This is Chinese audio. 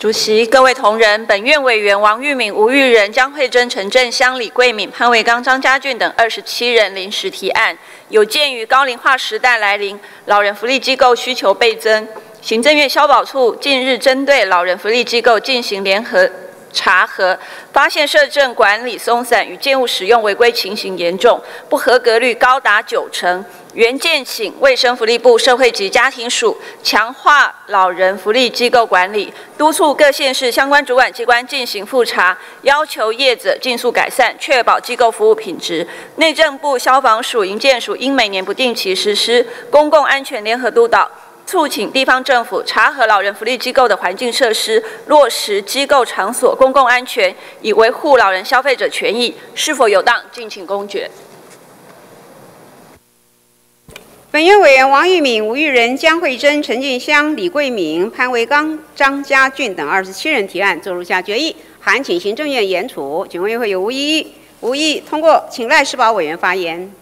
主席、各位同仁，本院委员王玉敏、吴玉仁、江慧珍、陈振香、李桂敏、潘维刚、张家俊等二十七人临时提案。有鉴于高龄化时代来临，老人福利机构需求倍增，行政院消保处近日针对老人福利机构进行联合查核，发现社政管理松散与建物使用违规情形严重，不合格率高达九成。原建请卫生福利部社会及家庭署强化老人福利机构管理，督促各县市相关主管机关进行复查，要求业者尽速改善，确保机构服务品质。内政部消防署、营建署应每年不定期实施公共安全联合督导，促请地方政府查核老人福利机构的环境设施，落实机构场所公共安全，以维护老人消费者权益，是否有当？敬请公决。本院委员王玉敏、吴玉仁、江慧珍、陈静香、李桂敏、潘维刚、张家俊等二十七人提案，做如下决议：函请行政院严处。请问会有无异议？无异议，通过。请赖世宝委员发言。